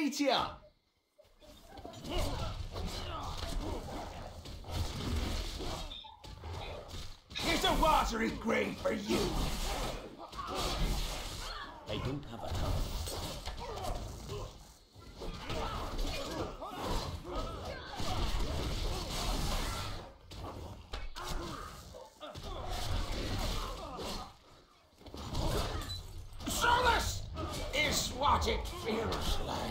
eat you. Here's a watery grave for you. I don't have a tongue. So what it feels like.